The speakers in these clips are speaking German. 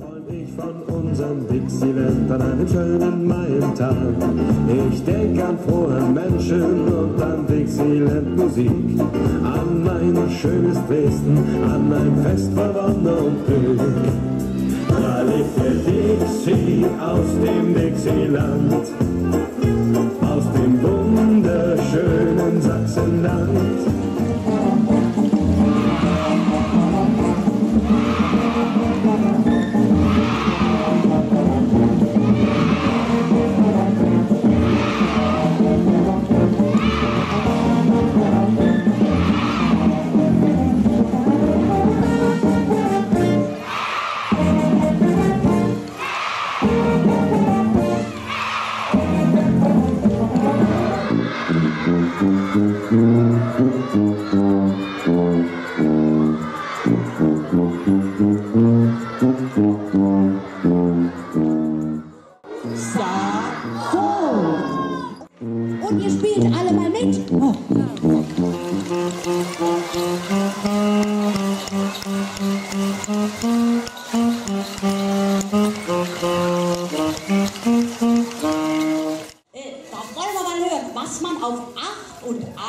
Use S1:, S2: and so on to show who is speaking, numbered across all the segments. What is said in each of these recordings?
S1: träum ich von unserem Dixieland an einem schönen Maientag. Ich denk an frohe Menschen und an Dixieland Musik, an mein schönes Dresden, an ein Fest von Wonne und Glück.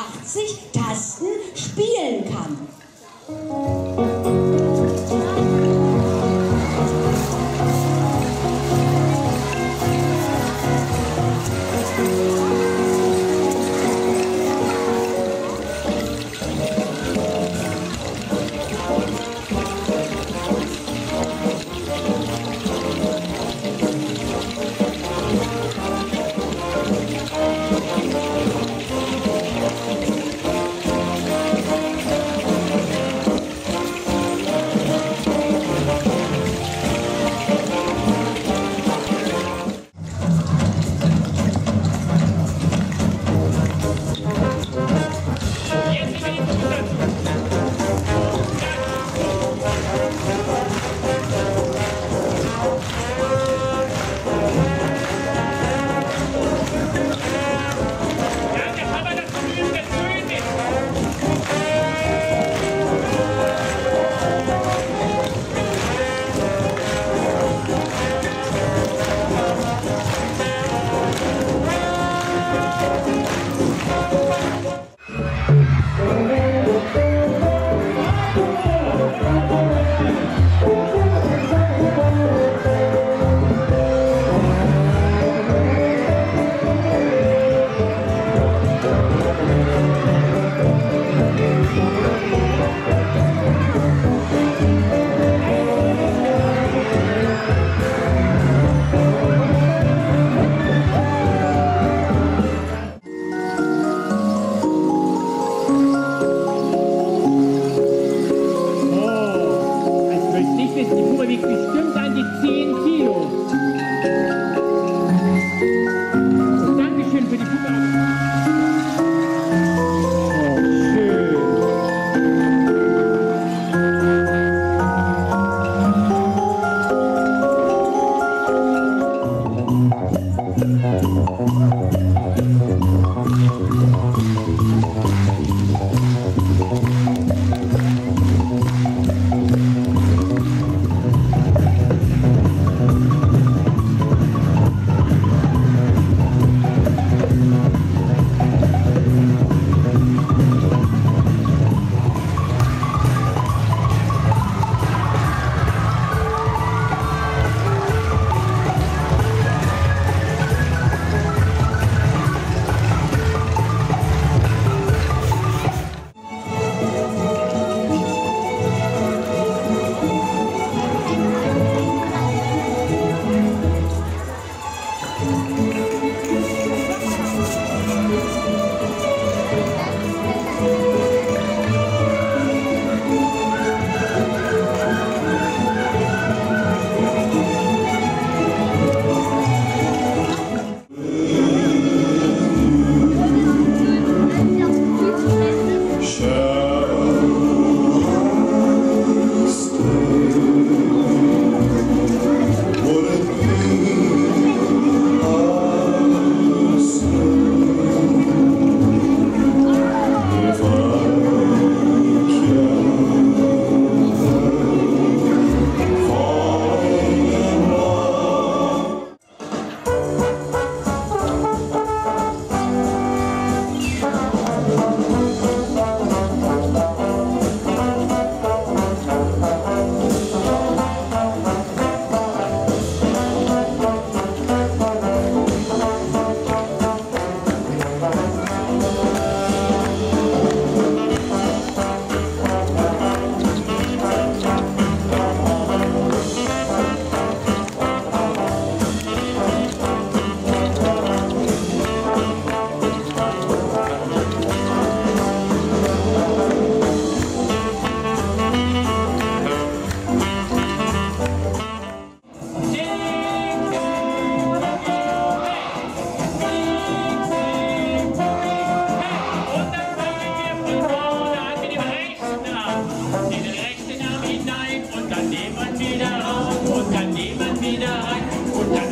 S2: Ah, 1988,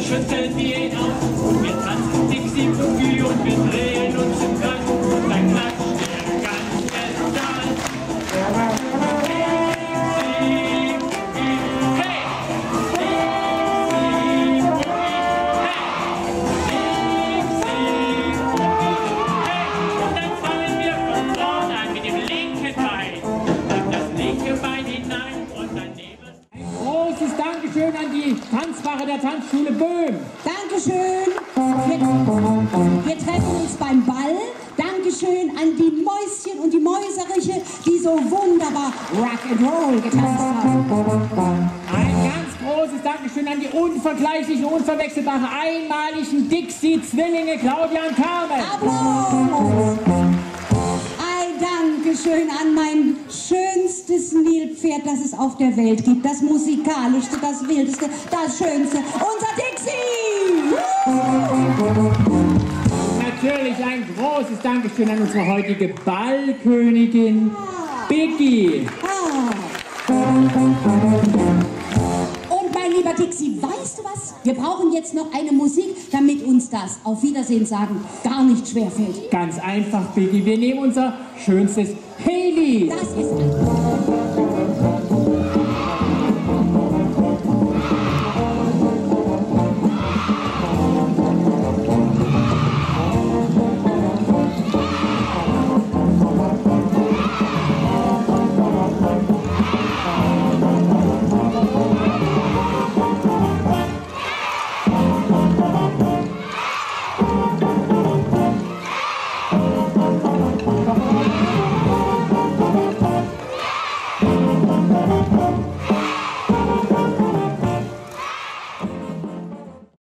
S2: schütteln wir ihn auf. Und wir tanzen Dixie Boogie und wir drehen uns im Kreis.
S3: Tanzschule Böhm.
S4: Dankeschön. Wir, treffen uns beim Ball. Dankeschön an die Mäuschen und die Mäuseriche, die so wunderbar Rock'n'Roll getanzt haben.
S3: Ein ganz großes Dankeschön an die unvergleichlichen, unverwechselbaren, einmaligen Dixie-Zwillinge Claudia und Carmen.
S4: Applaus! Dankeschön an mein schönstes Nilpferd, das es auf der Welt gibt. Das musikalischste, das wildeste, das schönste. Unser Dixie!
S3: Natürlich ein großes Dankeschön an unsere heutige Ballkönigin Biggie.
S4: Ah. Und mein lieber Dixie, weißt du was? Wir brauchen jetzt noch eine Musik, damit uns das Auf Wiedersehen sagen gar nicht schwerfällt.
S3: Ganz einfach, Biggie. Wir nehmen unser schönstes Haley.
S4: Das ist ein